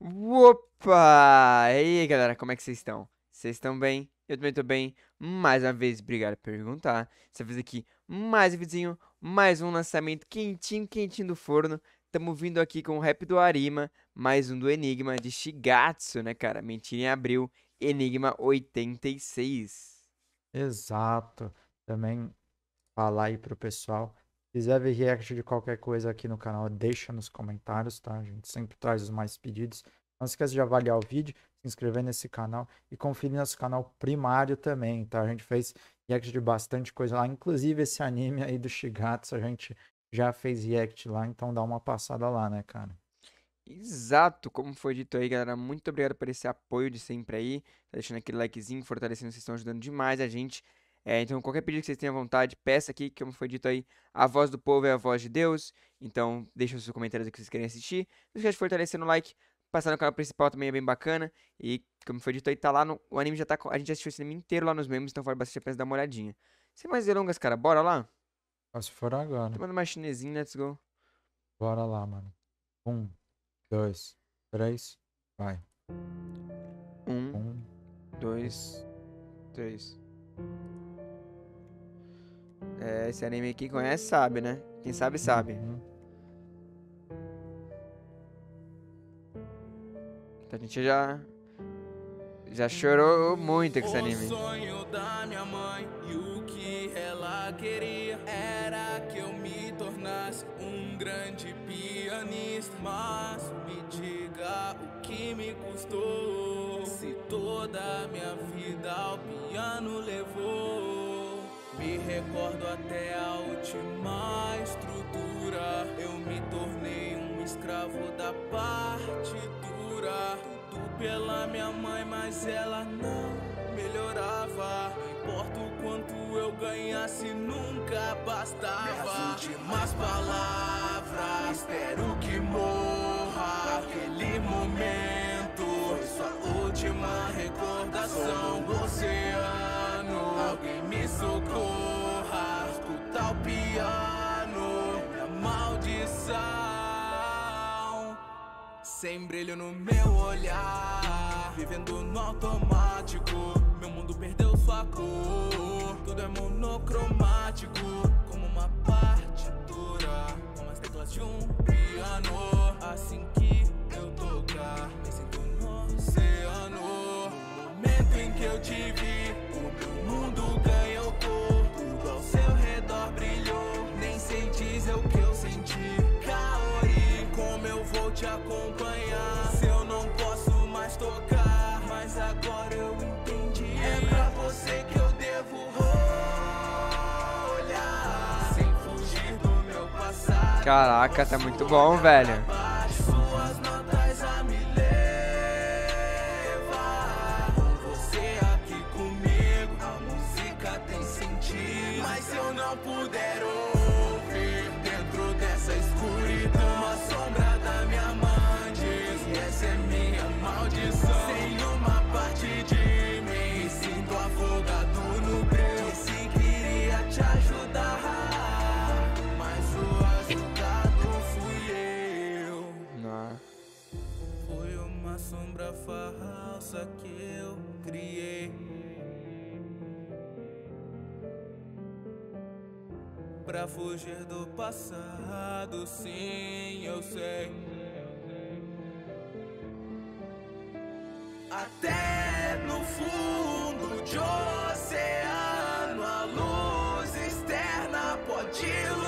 Opa! E aí, galera, como é que vocês estão? Vocês estão bem? Eu também tô bem. Mais uma vez, obrigado por perguntar. Dessa vez aqui, mais um videozinho, mais um lançamento quentinho, quentinho do forno. Tamo vindo aqui com o rap do Arima, mais um do Enigma de Shigatsu, né, cara? Mentira em abril, Enigma 86. Exato. Também falar aí pro pessoal. Se quiser ver react de qualquer coisa aqui no canal, deixa nos comentários, tá? A gente sempre traz os mais pedidos. Não esqueça de avaliar o vídeo, se inscrever nesse canal e conferir nosso canal primário também, tá? A gente fez react de bastante coisa lá, inclusive esse anime aí do Shigatsu, a gente já fez react lá, então dá uma passada lá, né, cara? Exato, como foi dito aí, galera. Muito obrigado por esse apoio de sempre aí. Tá deixando aquele likezinho, fortalecendo, vocês estão ajudando demais a gente. É, então, qualquer pedido que vocês tenham vontade, peça aqui, como foi dito aí, a voz do povo é a voz de Deus. Então, deixa os seus comentários aqui que vocês querem assistir. Não esqueça de fortalecer no like, passar no canal principal também é bem bacana. E, como foi dito aí, tá lá no. O anime já tá. A gente assistiu esse anime inteiro lá nos memes, então vale bastante a pena dar uma olhadinha. Sem mais delongas, cara, bora lá? Só se for agora. Tomando mais chinesinho, let's go. Bora lá, mano. Um, dois, três, vai. Um, Um, dois, três. É, esse anime aqui conhece, sabe, né? Quem sabe, sabe. uhum. Então a gente já. Já chorou muito com esse anime. O sonho da minha mãe e o que ela queria era que eu me tornasse um grande pianista. Mas me diga o que me custou. Se toda a minha vida ao piano levou. Recordo até a última estrutura. Eu me tornei um escravo da partitura. Tudo pela minha mãe, mas ela não melhorava. Não importa o quanto eu ganhasse, nunca bastava. Minhas últimas palavras, Sem brilho no meu olhar, vivendo no automático. Meu mundo perdeu sua cor, tudo é monocromático, Caraca, tá muito bom, velho. Fugir do passado, sim, eu sei. Até no fundo de oceano, a luz externa pode iluminar.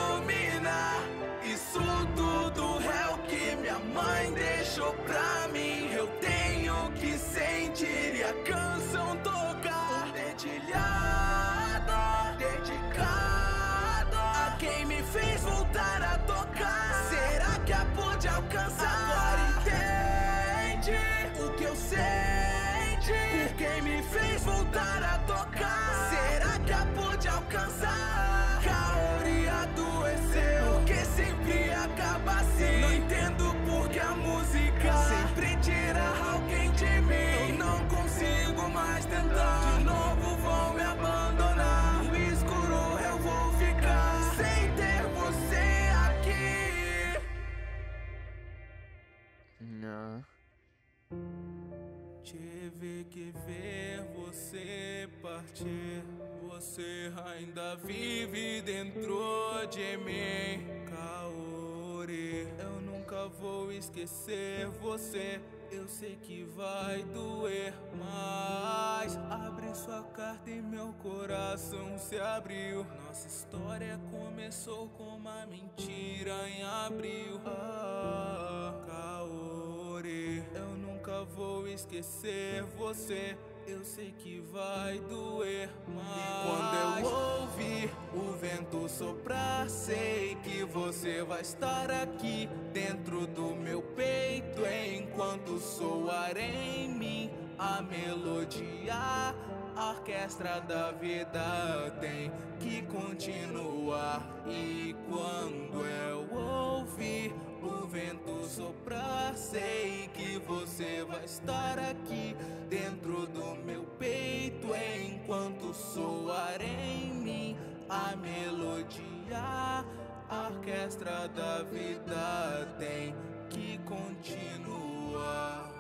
Você ainda vive dentro de mim. Kaori, eu nunca vou esquecer você. Eu sei que vai doer, mas abre sua carta e meu coração se abriu. Nossa história começou com uma mentira em abril. Ah, Kaori, eu nunca vou esquecer você. Eu sei que vai doer, mas quando eu ouvir o vento soprar, sei que você vai estar aqui dentro do meu peito enquanto soar em mim a melodia. A orquestra da vida tem que continuar e quando eu ouvir o vento soprar, sei que você vai estar aqui dentro do meu peito enquanto soar em mim a melodia. A orquestra da vida tem que continuar.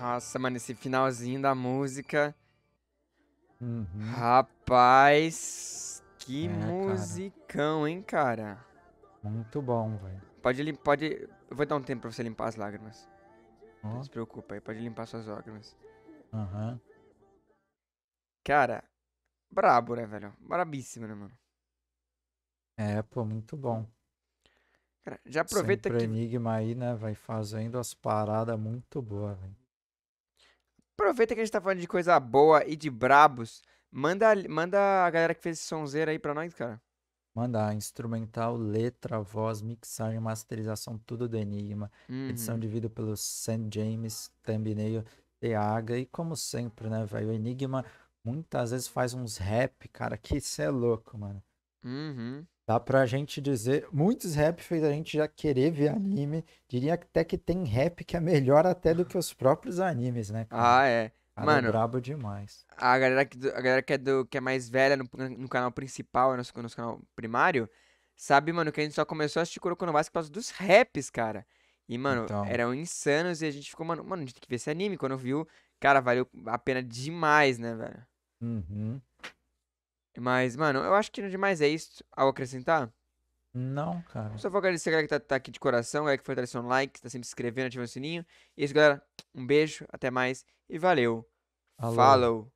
Nossa, mano, esse finalzinho da música. Uhum. Rapaz, que É, cara. musicão, hein, cara? Muito bom, velho. Pode limpar, pode. Eu vou dar um tempo pra você limpar as lágrimas. Ó, Não se preocupa aí, pode limpar suas lágrimas. Aham. Cara, brabo, né, velho? Brabíssimo, né, mano? É, pô, muito bom. Cara, já aproveita Sempre o que. Enigma aí, né, vai fazendo as paradas muito boas, velho. Aproveita que a gente tá falando de coisa boa e de brabos. Manda, manda a galera que fez esse sonzeiro aí pra nós, cara. Mandar instrumental, letra, voz, mixagem, masterização, tudo do Enigma. Edição Uhum. de vídeo pelo Sam James, thumbnail, TH. E como sempre, né, velho? O Enigma muitas vezes faz uns rap, cara, que isso é louco, mano. Uhum. Dá pra gente dizer, muitos rap fez a gente já querer ver anime. Diria até que tem rap que é melhor até do que os próprios animes, né, cara? Ah, é. Cara, mano, brabo demais. A galera que, a galera que, é, do, que é mais velha no, no canal principal, no nosso, canal primário, sabe, mano, que a gente só começou a assistir Kuroko no Basket por causa dos raps, cara. E, mano, Então. eram insanos e a gente ficou, mano, mano, a gente tem que ver esse anime. Quando viu, cara, valeu a pena demais, né, velho? Uhum. Mas, mano, eu acho que no demais é isso. Algo a acrescentar? Não, cara. Só vou agradecer a galera que tá, tá aqui de coração, a galera que fortaleceu um like, tá sempre se inscrevendo, ativando o sininho. E é isso, galera. Um beijo, até mais e valeu. Falou. Falou.